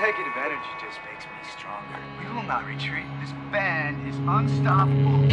Negative energy just makes me stronger. We will not retreat. This band is unstoppable.